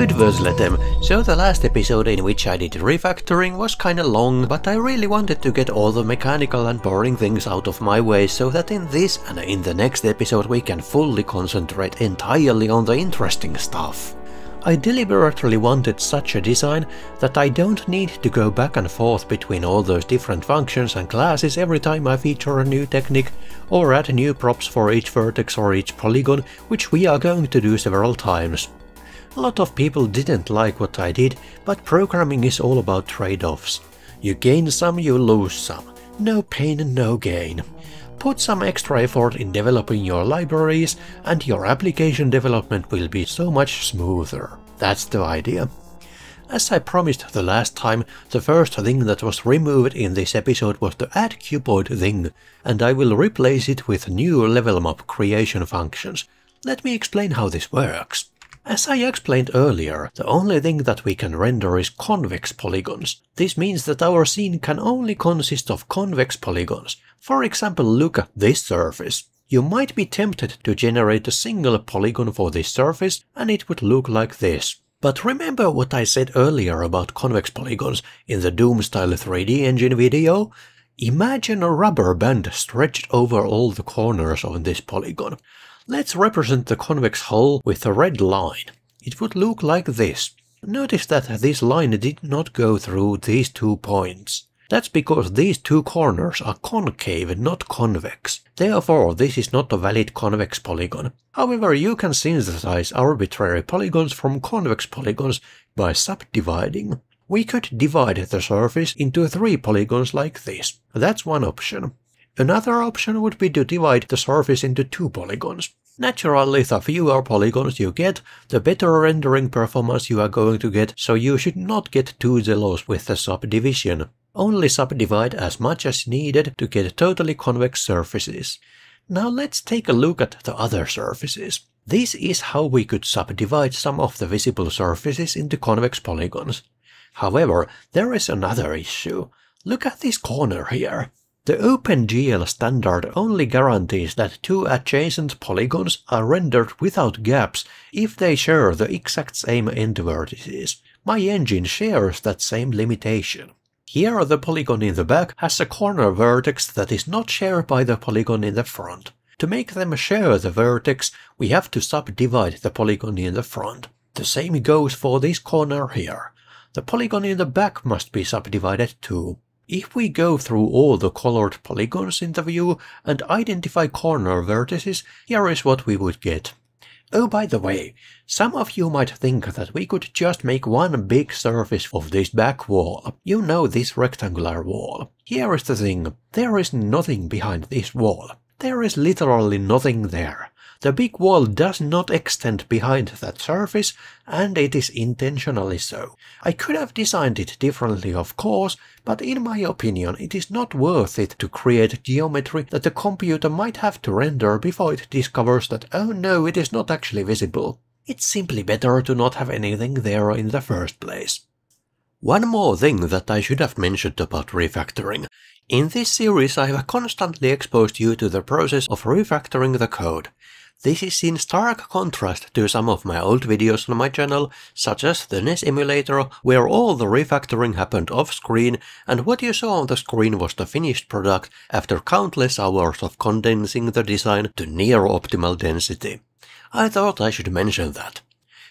Üdvözletem! So the last episode in which I did refactoring was kinda long, but I really wanted to get all the mechanical and boring things out of my way so that in this and in the next episode we can fully concentrate entirely on the interesting stuff. I deliberately wanted such a design that I don't need to go back and forth between all those different functions and classes every time I feature a new technique or add new props for each vertex or each polygon, which we are going to do several times. A lot of people didn't like what I did, but programming is all about trade-offs. You gain some, you lose some. No pain, no gain. Put some extra effort in developing your libraries and your application development will be so much smoother. That's the idea. As I promised the last time, the first thing that was removed in this episode was the add cuboid thing, and I will replace it with new level map creation functions. Let me explain how this works. As I explained earlier, the only thing that we can render is convex polygons. This means that our scene can only consist of convex polygons. For example, look at this surface. You might be tempted to generate a single polygon for this surface and it would look like this. But remember what I said earlier about convex polygons in the Doom-style 3D engine video? Imagine a rubber band stretched over all the corners of this polygon. Let's represent the convex hull with a red line. It would look like this. Notice that this line did not go through these two points. That's because these two corners are concave, not convex. Therefore, this is not a valid convex polygon. However, you can synthesize arbitrary polygons from convex polygons by subdividing. We could divide the surface into three polygons like this. That's one option. Another option would be to divide the surface into two polygons. Naturally, the fewer polygons you get, the better rendering performance you are going to get, so you should not get too jealous with the subdivision. Only subdivide as much as needed to get totally convex surfaces. Now let's take a look at the other surfaces. This is how we could subdivide some of the visible surfaces into convex polygons. However, there is another issue. Look at this corner here. The OpenGL standard only guarantees that two adjacent polygons are rendered without gaps if they share the exact same end vertices. My engine shares that same limitation. Here the polygon in the back has a corner vertex that is not shared by the polygon in the front. To make them share the vertex, we have to subdivide the polygon in the front. The same goes for this corner here. The polygon in the back must be subdivided too. If we go through all the colored polygons in the view and identify corner vertices, here is what we would get. Oh, by the way, some of you might think that we could just make one big surface of this back wall. You know this rectangular wall. Here is the thing, there is nothing behind this wall. There is literally nothing there. The big wall does not extend behind that surface, and it is intentionally so. I could have designed it differently of course, but in my opinion it is not worth it to create geometry that the computer might have to render before it discovers that oh no, it is not actually visible. It's simply better to not have anything there in the first place. One more thing that I should have mentioned about refactoring. In this series I have constantly exposed you to the process of refactoring the code. This is in stark contrast to some of my old videos on my channel, such as the NES emulator, where all the refactoring happened off-screen and what you saw on the screen was the finished product after countless hours of condensing the design to near optimal density. I thought I should mention that.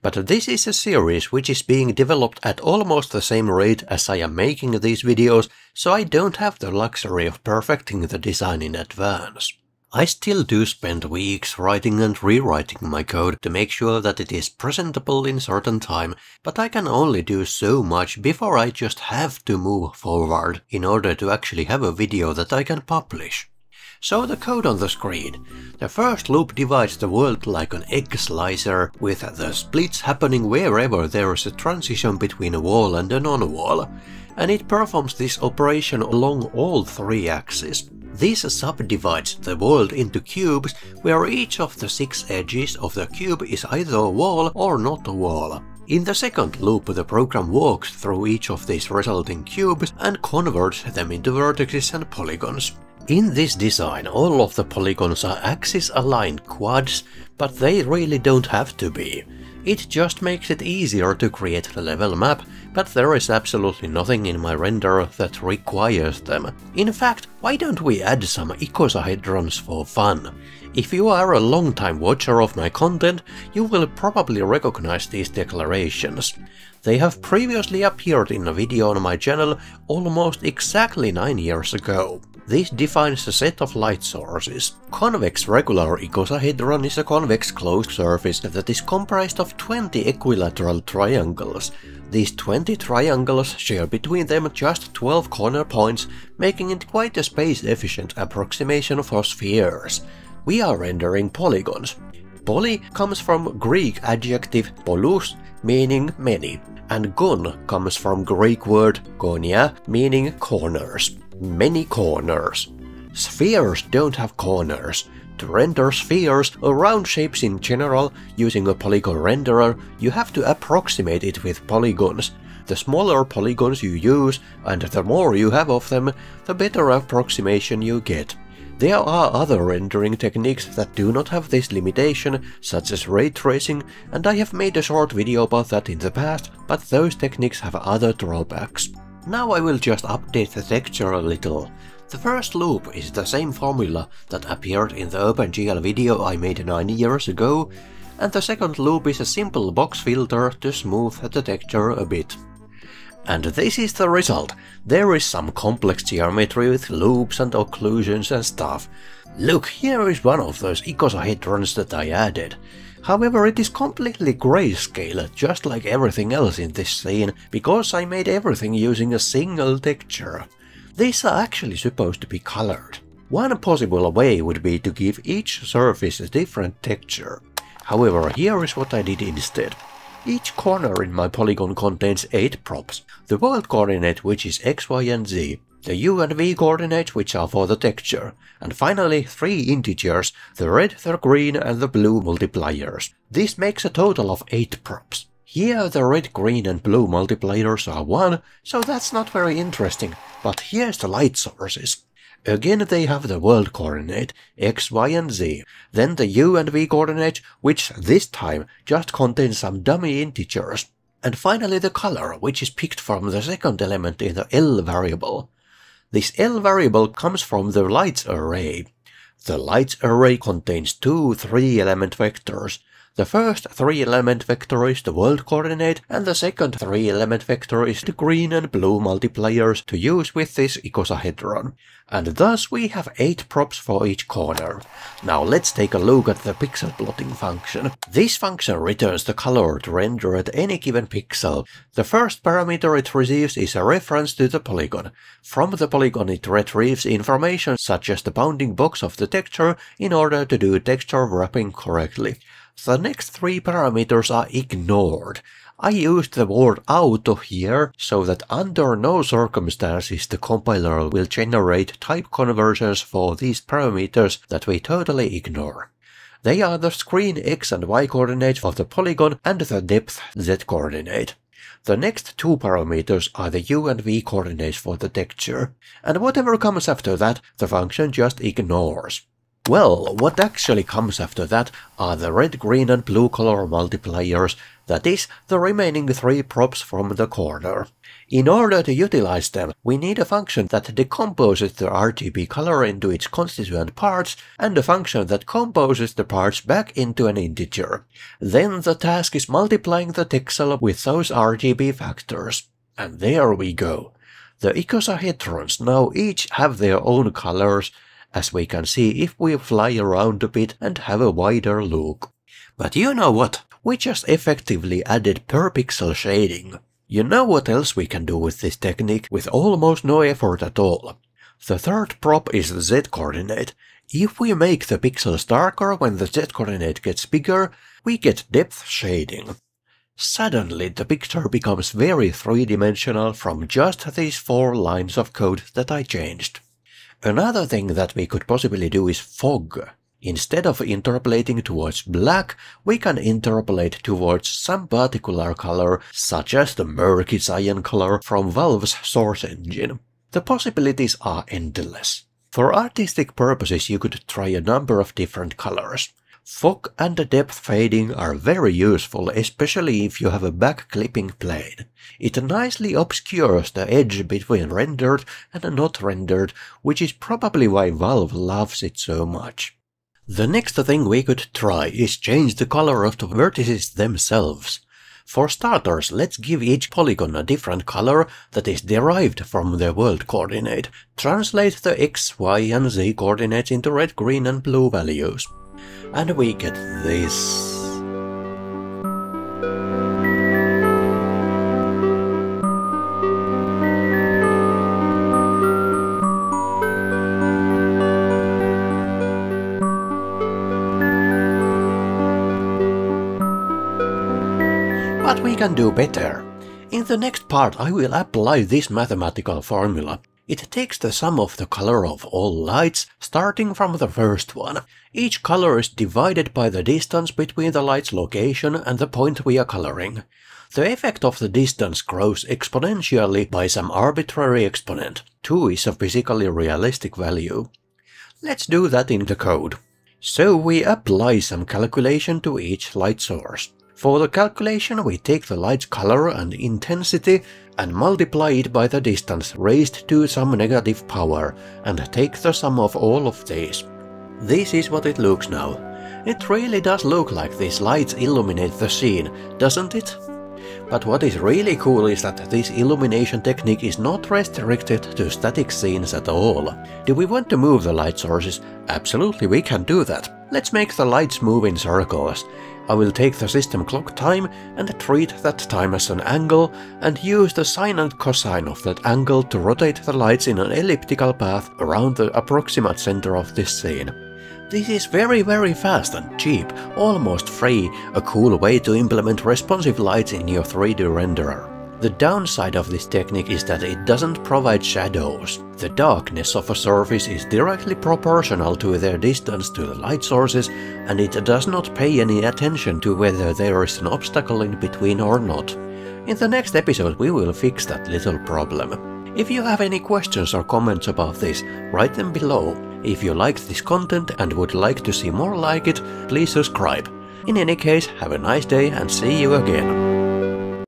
But this is a series which is being developed at almost the same rate as I am making these videos, so I don't have the luxury of perfecting the design in advance. I still do spend weeks writing and rewriting my code to make sure that it is presentable in certain time, but I can only do so much before I just have to move forward in order to actually have a video that I can publish. So the code on the screen. The first loop divides the world like an egg slicer, with the splits happening wherever there is a transition between a wall and a non-wall, and it performs this operation along all three axes. This subdivides the world into cubes where each of the six edges of the cube is either a wall or not a wall. In the second loop the program walks through each of these resulting cubes and converts them into vertices and polygons. In this design all of the polygons are axis aligned quads, but they really don't have to be. It just makes it easier to create the level map, but there is absolutely nothing in my render that requires them. In fact, why don't we add some icosahedrons for fun? If you are a long-time watcher of my content, you will probably recognize these declarations. They have previously appeared in a video on my channel almost exactly 9 years ago. This defines a set of light sources. Convex regular icosahedron is a convex closed surface that is comprised of 20 equilateral triangles. These 20 triangles share between them just 12 corner points, making it quite a space-efficient approximation for spheres. We are rendering polygons. Poly comes from Greek adjective polus, meaning many, and gon comes from Greek word gonia, meaning corners many corners. Spheres don't have corners. To render spheres or round shapes in general, using a polygon renderer, you have to approximate it with polygons. The smaller polygons you use, and the more you have of them, the better approximation you get. There are other rendering techniques that do not have this limitation, such as ray tracing, and I have made a short video about that in the past, but those techniques have other drawbacks. Now I will just update the texture a little. The first loop is the same formula that appeared in the OpenGL video I made 9 years ago, and the second loop is a simple box filter to smooth the texture a bit. And this is the result. There is some complex geometry with loops and occlusions and stuff. Look, here is one of those icosahedrons that I added. However, it is completely grayscale, just like everything else in this scene, because I made everything using a single texture. These are actually supposed to be colored. One possible way would be to give each surface a different texture. However, here is what I did instead. Each corner in my polygon contains 8 props, the world coordinate which is x, y and z, the u and v coordinates which are for the texture, and finally three integers, the red, the green and the blue multipliers. This makes a total of 8 props. Here the red, green and blue multipliers are 1, so that's not very interesting, but here's the light sources. Again they have the world coordinate, x, y and z, then the u and v coordinate, which this time just contains some dummy integers, and finally the color, which is picked from the second element in the L variable. This L variable comes from the lights array. The lights array contains two three-element vectors. The first three-element vector is the world coordinate, and the second three-element vector is the green and blue multipliers to use with this icosahedron and thus we have 8 props for each corner. Now let's take a look at the pixel plotting function. This function returns the color to render at any given pixel. The first parameter it receives is a reference to the polygon. From the polygon it retrieves information such as the bounding box of the texture in order to do texture wrapping correctly. The next three parameters are ignored. I used the word auto here so that under no circumstances the compiler will generate type conversions for these parameters that we totally ignore. They are the screen x and y coordinate of the polygon and the depth z coordinate. The next two parameters are the u and v coordinates for the texture, and whatever comes after that, the function just ignores. Well, what actually comes after that are the red, green and blue color multipliers, that is, the remaining three props from the corner. In order to utilize them, we need a function that decomposes the RGB color into its constituent parts, and a function that composes the parts back into an integer. Then the task is multiplying the texel with those RGB factors. And there we go. The icosahedrons now each have their own colors, as we can see if we fly around a bit and have a wider look. But you know what? We just effectively added per pixel shading. You know what else we can do with this technique with almost no effort at all? The third prop is the z-coordinate. If we make the pixels darker when the z-coordinate gets bigger, we get depth shading. Suddenly the picture becomes very three-dimensional from just these four lines of code that I changed. Another thing that we could possibly do is fog. Instead of interpolating towards black, we can interpolate towards some particular color, such as the murky cyan color from Valve's Source engine. The possibilities are endless. For artistic purposes you could try a number of different colors. Fog and depth fading are very useful, especially if you have a back clipping plane. It nicely obscures the edge between rendered and not rendered, which is probably why Valve loves it so much. The next thing we could try is change the color of the vertices themselves. For starters, let's give each polygon a different color that is derived from the world coordinate. Translate the x, y and z coordinates into red, green and blue values. And we get this. But we can do better. In the next part I will apply this mathematical formula. It takes the sum of the color of all lights, starting from the first one. Each color is divided by the distance between the light's location and the point we are coloring. The effect of the distance grows exponentially by some arbitrary exponent. 2 is a physically realistic value. Let's do that in the code. So we apply some calculation to each light source. For the calculation we take the light's color and intensity and multiply it by the distance raised to some negative power and take the sum of all of these. This is what it looks now. It really does look like these lights illuminate the scene, doesn't it? But what is really cool is that this illumination technique is not restricted to static scenes at all. Do we want to move the light sources? Absolutely we can do that. Let's make the lights move in circles. I will take the system clock time and treat that time as an angle and use the sine and cosine of that angle to rotate the lights in an elliptical path around the approximate center of this scene. This is very very fast and cheap, almost free, a cool way to implement responsive lights in your 3D renderer. The downside of this technique is that it doesn't provide shadows. The darkness of a surface is directly proportional to their distance to the light sources and it does not pay any attention to whether there is an obstacle in between or not. In the next episode we will fix that little problem. If you have any questions or comments about this, write them below. If you liked this content and would like to see more like it, please subscribe. In any case, have a nice day and see you again.